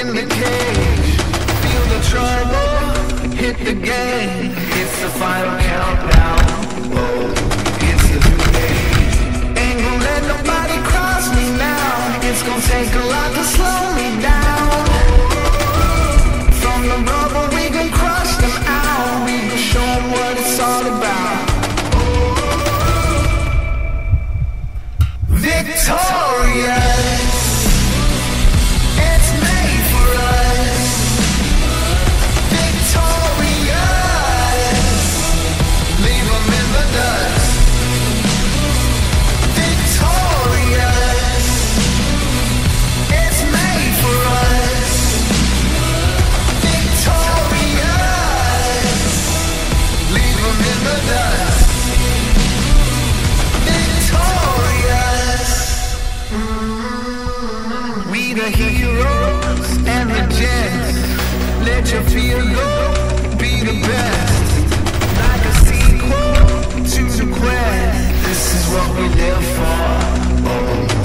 in the cage. Feel the trouble, hit the game. It's the final countdown. Oh. the heroes and the gents. Let your fear go. be the best. Like a sequel to the quest. This is what we live for. Oh.